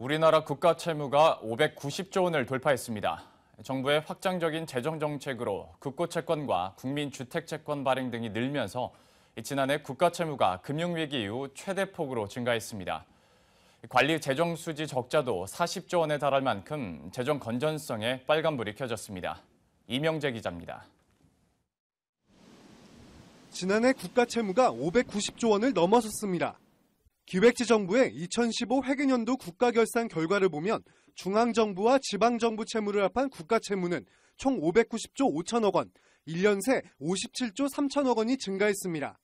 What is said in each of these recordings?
우리나라 국가 채무가 590조 원을 돌파했습니다. 정부의 확장적인 재정 정책으로 국고 채권과 국민 주택 채권 발행 등이 늘면서 지난해 국가 채무가 금융 위기 이후 최대 폭으로 증가했습니다. 관리 재정 수지 적자도 40조 원에 달할 만큼 재정 건전성에 빨간불이 켜졌습니다. 이명재 기자입니다. 지난해 국가 채무가 590조 원을 넘어섰습니다. 기획재정부의 2015 회계년도 국가결산 결과를 보면 중앙정부와 지방정부 채무를 합한 국가 채무는 총 590조 5천억 원, 1년 새 57조 3천억 원이 증가했습니다.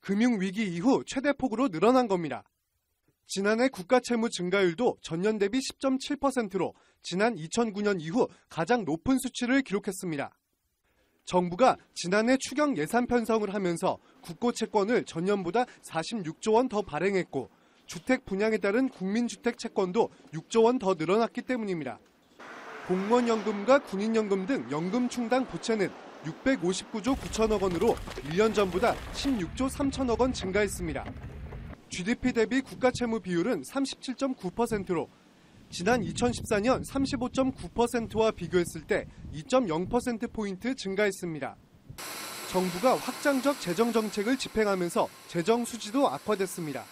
금융위기 이후 최대 폭으로 늘어난 겁니다. 지난해 국가 채무 증가율도 전년 대비 10.7%로 지난 2009년 이후 가장 높은 수치를 기록했습니다. 정부가 지난해 추경 예산 편성을 하면서 국고 채권을 전년보다 46조 원 더 발행했고 주택 분양에 따른 국민주택 채권도 6조 원 더 늘어났기 때문입니다. 공무원연금과 군인연금 등 연금 충당 부채는 659조 9천억 원으로 1년 전보다 16조 3천억 원 증가했습니다. GDP 대비 국가 채무 비율은 37.9%로 지난 2014년 35.9%와 비교했을 때 2.0%포인트 증가했습니다. 정부가 확장적 재정 정책을 집행하면서 재정 수지도 악화됐습니다.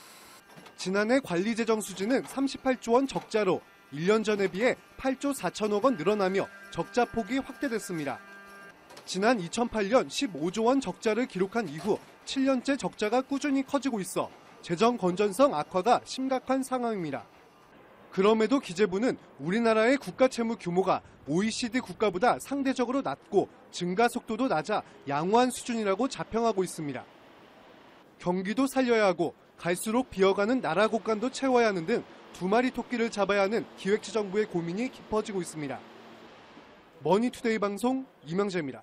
지난해 관리 재정 수지는 38조 원 적자로 1년 전에 비해 8조 4천억 원 늘어나며 적자 폭이 확대됐습니다. 지난 2008년 15조 원 적자를 기록한 이후 7년째 적자가 꾸준히 커지고 있어 재정 건전성 악화가 심각한 상황입니다. 그럼에도 기재부는 우리나라의 국가 채무 규모가 OECD 국가보다 상대적으로 낮고 증가 속도도 낮아 양호한 수준이라고 자평하고 있습니다. 경기도 살려야 하고 갈수록 비어가는 나라 곳간도 채워야 하는 등 두 마리 토끼를 잡아야 하는 기획재정부의 고민이 깊어지고 있습니다. 머니투데이 방송 이명재입니다.